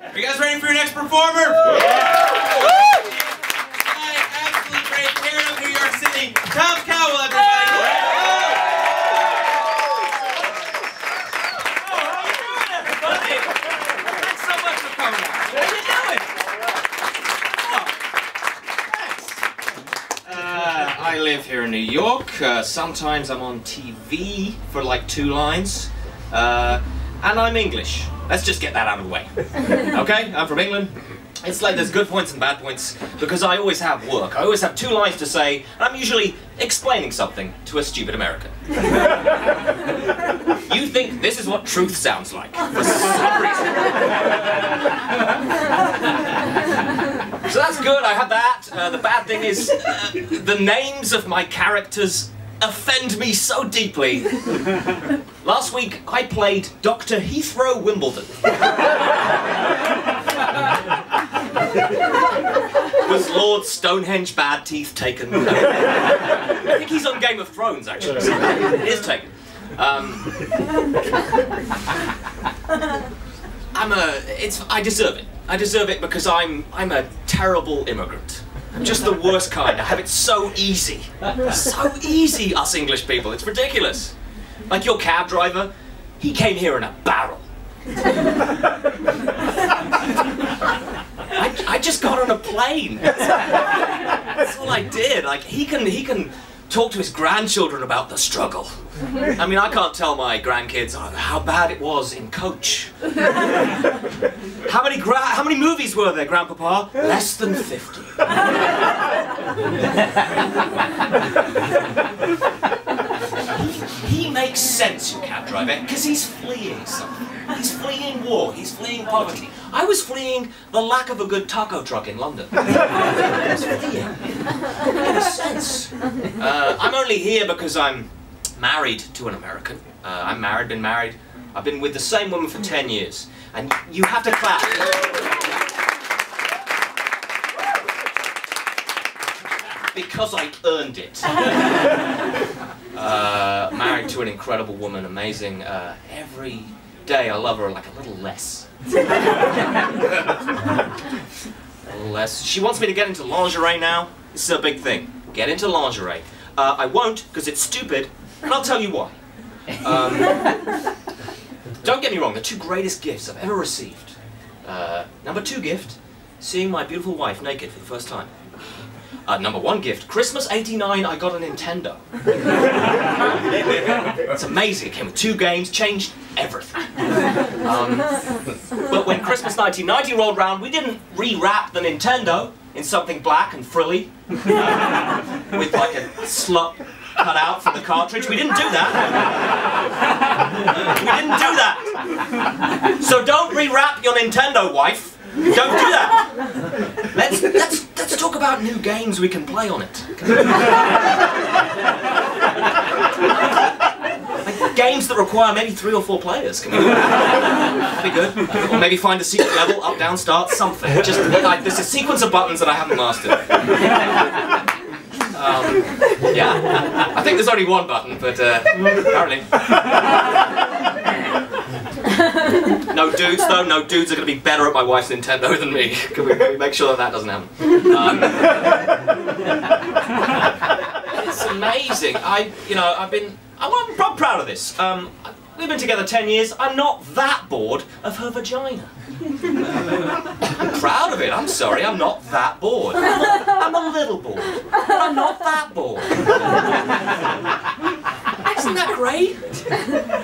Are you guys ready for your next performer? Yeah. absolutely great Karen of New York City, Tom Cowell, everybody. Uh, I live here in New York. Uh, sometimes I'm on TV for like two lines. Uh, and I'm English. Let's just get that out of the way. Okay? I'm from England. It's like there's good points and bad points because I always have work. I always have two lines to say, and I'm usually explaining something to a stupid American. you think this is what truth sounds like for some reason. so that's good, I have that. Uh, the bad thing is, uh, the names of my characters offend me so deeply. Last week, I played Dr. Heathrow Wimbledon. Was Lord Stonehenge bad teeth taken? I think he's on Game of Thrones, actually. It is taken. Um, I'm a. It's. I deserve it. I deserve it because I'm. I'm a terrible immigrant. I'm just the worst kind. I have it so easy. So easy, us English people. It's ridiculous. Like your cab driver, he came here in a barrel. I, I just got on a plane. That's all I did. Like he can he can talk to his grandchildren about the struggle. I mean, I can't tell my grandkids uh, how bad it was in Coach. How many how many movies were there, Grandpapa? Less than 50. he makes sense, you cab driver, because he's fleeing something. He's fleeing war, he's fleeing poverty. I was fleeing the lack of a good taco truck in London. I was fleeing. It makes sense. Uh, I'm only here because I'm married to an American. Uh, I'm married, been married. I've been with the same woman for 10 years. And you have to clap. Because I earned it. Uh, married to an incredible woman, amazing. Uh, every day I love her like a little less. a little less. She wants me to get into lingerie now. This is a big thing. Get into lingerie. Uh, I won't, because it's stupid, and I'll tell you why. Um, don't get me wrong, the two greatest gifts I've ever received. Uh, number two gift, seeing my beautiful wife naked for the first time. Uh, number one gift, Christmas 89, I got a Nintendo. it's amazing, it came with two games, changed everything. Um, but when Christmas 1990 rolled around, we didn't rewrap the Nintendo in something black and frilly, uh, with like a slut cut out from the cartridge. We didn't do that. we didn't do that. So don't rewrap your Nintendo, wife. Don't do that. Let's let's let's talk about new games we can play on it. Games that require maybe three or four players. Can we do that? That'd be good. Or maybe find a secret level, up, down, start, something. Just like there's a sequence of buttons that I haven't mastered. Um, yeah, I think there's only one button, but uh, apparently. No dudes though, no dudes are going to be better at my wife's Nintendo than me. Can we, can we make sure that that doesn't happen? Um, it's amazing. I, you know, I've been, I'm, I'm proud of this. Um, we've been together 10 years, I'm not that bored of her vagina. I'm proud of it, I'm sorry, I'm not that bored. I'm a, little bored, but I'm not that bored. Isn't that great?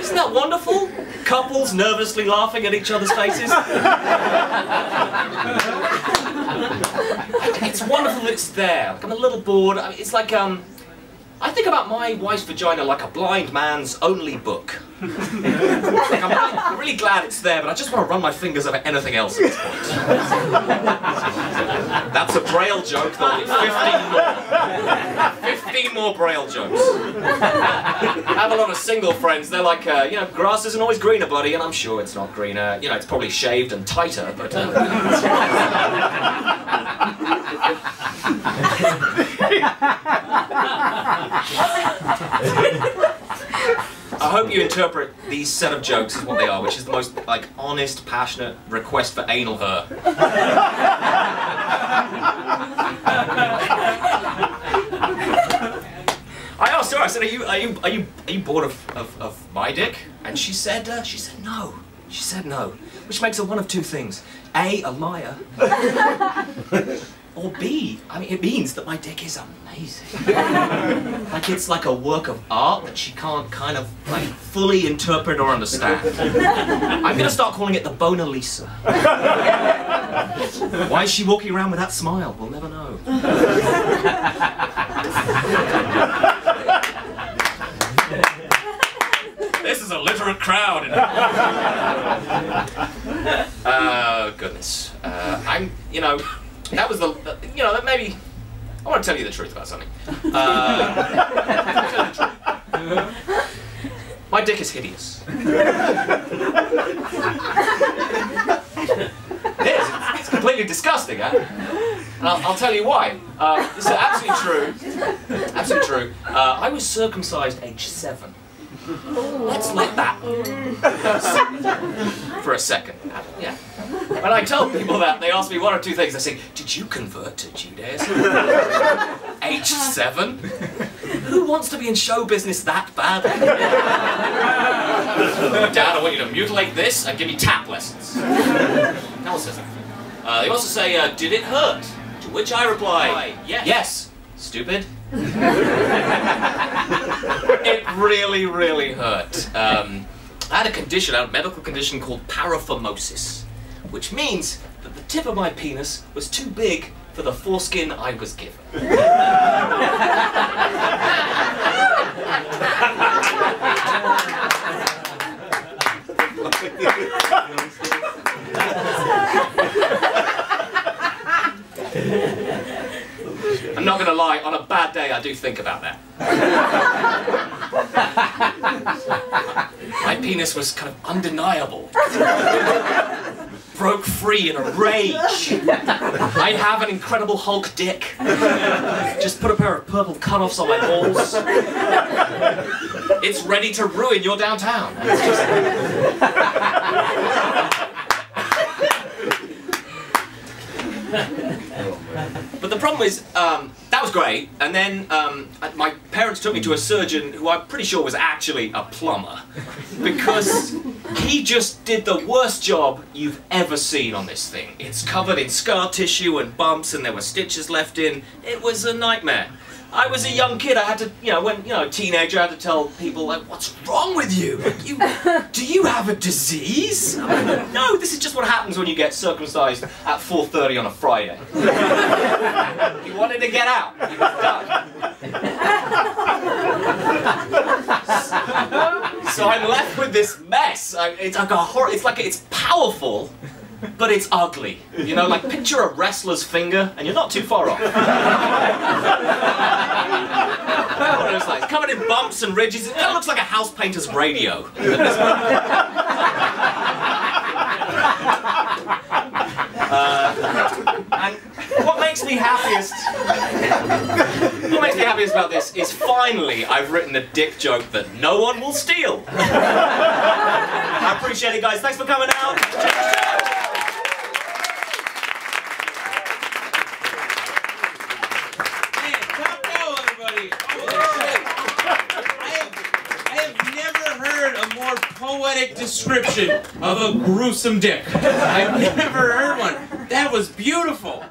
Isn't that wonderful? Couples nervously laughing at each other's faces. it's wonderful it's there. Like I'm a little bored. I mean, it's like um, I think about my wife's vagina like a blind man's only book. like I'm, really, I'm, really, glad it's there, but I just want to run my fingers over anything else at this point. That's a Braille joke. There'll 15 more. 15 more Braille jokes. I have a lot of single friends. They're like, uh, you know, grass isn't always greener, buddy, and I'm sure it's not greener. You know, it's probably shaved and tighter, but. Uh, I hope you interpret these set of jokes as what they are, which is the most like honest, passionate request for anal her. I asked her. I said, "Are you are you are you are you bored of, of, of my dick?" And she said, uh, "She said no." She said no, which makes her one of two things: a, a liar, or B, mean, it means that my dick is amazing. like it's like a work of art that she can't kind of like fully interpret or understand. I'm gonna start calling it the Bona Lisa. Why is she walking around with that smile? We'll never know. this is a literate crowd. Oh goodness. Uh, I'm, you know, that was the, the you know, that maybe. I want to tell you the truth about something. Uh, my dick is hideous. it is. It's, it's completely disgusting, huh? And I'll, I'll tell you why. Uh, this is absolutely true. Absolutely true. Uh, I was circumcised age seven. Let's let that for a second. Yeah. When I tell people that, they ask me one or two things. They say, "Did you convert to Judaism?" Age seven. Who wants to be in show business that badly? Dad, I want you to mutilate this and give me tap lessons. No one says that. Uh, they also say, uh, "Did it hurt?" To which I reply, "Yes." Yes. Stupid. It really, really hurt. Um, I had a condition, I had a medical condition called paraphimosis, which means that the tip of my penis was too big for the foreskin I was given. I'm not gonna lie, on a bad day I do think about that. My penis was kind of undeniable. Broke free in a rage. I have an incredible Hulk dick. Just put a pair of purple cutoffs on my balls. It's ready to ruin your downtown. But the problem is, um, that was great, and then um, my parents took me to a surgeon who I'm pretty sure was actually a plumber, because he just did the worst job you've ever seen on this thing. It's covered in scar tissue and bumps, and there were stitches left in. It was a nightmare. I was a young kid. I had to, you know, when you know, teenager, I had to tell people like, "What's wrong with you? Like, you do you have a disease?" Like, no, this is just what happens when you get circumcised at 4:30 on a Friday. he wanted to get out. He was done. so I'm left with this mess. I, it's like a hor- It's like it's powerful. But it's ugly. You know, like picture a wrestler's finger, and you're not too far off. It's like, covered in bumps and ridges. It kind of looks like a house painter's radio. Uh, and what makes me happiest, what makes me happiest about this is finally I've written a dick joke that no one will steal. I appreciate it, guys. Thanks for coming out. Check the show. Man, top row, everybody. Holy shit. I have, I have never heard a more poetic description of a gruesome dick. I've never heard one. That was beautiful.